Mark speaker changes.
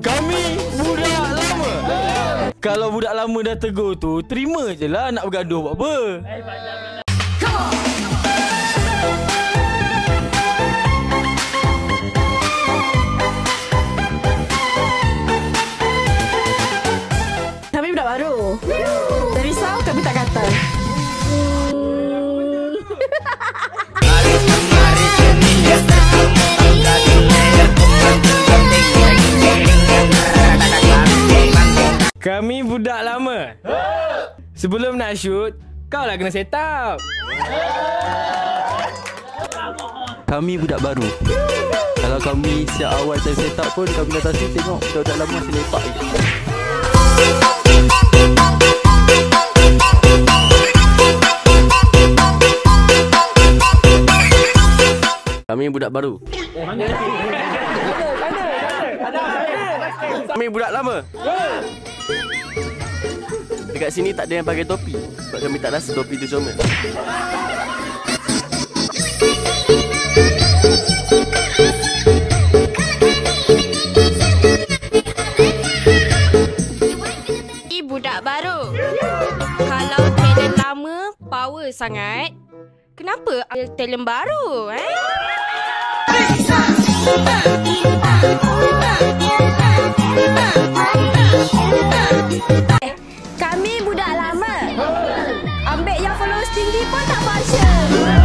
Speaker 1: Kami budak lama. Kalau budak lama dah tegur tu, terima je lah nak bergaduh buat apa.
Speaker 2: Kami budak
Speaker 1: lama. Sebelum nak shoot, kau lah kena set up.
Speaker 3: Kami budak baru. Kalau kami siap awal saya set up pun kami datang sini tengok budak-budak lama masih lepak je. Kami budak baru. Kami budak lama. Dekat sini tak ada yang pakai topi sebab kami tak rasa topi tu comel.
Speaker 4: Ni budak baru. Kalau talent lama power sangat, kenapa ada talent baru eh?
Speaker 2: Kami budak